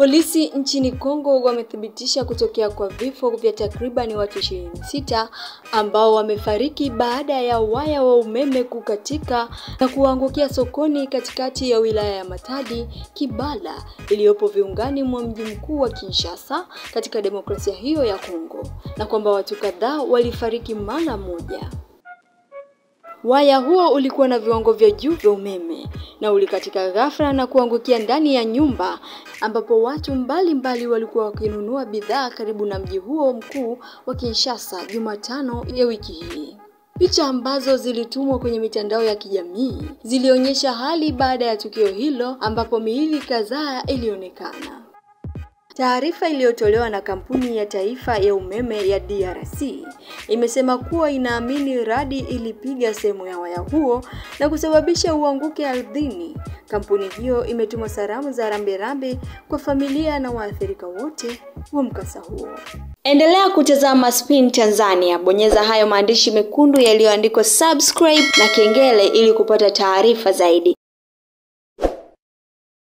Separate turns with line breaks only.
Polisi nchini Kongo wamethibitisha kutokea kwa vifo vya takribani watu 26 ambao wamefariki baada ya waya wa umeme kukatika na kuangukia sokoni katikati ya wilaya ya Matadi, Kibala iliyopo viungani mwa mji mkuu wa Kinshasa katika demokrasia hiyo ya Kongo na kwamba watu kadhaa walifariki mara moja. Waya huo ulikuwa na viwango vya juu vya umeme na ulikatika ghafla na kuangukia ndani ya nyumba ambapo watu mbalimbali mbali walikuwa wakinunua bidhaa karibu na mji huo mkuu wa Kinshasa Jumatano ya wiki hii. Picha ambazo zilitumwa kwenye mitandao ya kijamii zilionyesha hali baada ya tukio hilo ambapo miili kadhaa ilionekana. Taarifa iliyotolewa na kampuni ya taifa ya umeme ya DRC imesema kuwa inaamini radi ilipiga sehemu ya waya huo na kusababisha uanguke ardhini. Kampuni hiyo imetuma salamu za rambirambi kwa familia na waathirika wote wa mkasa huo. Endelea kutazama Spin Tanzania, bonyeza hayo maandishi mekundu yaliyoandikwa subscribe na kengele ili kupata taarifa zaidi.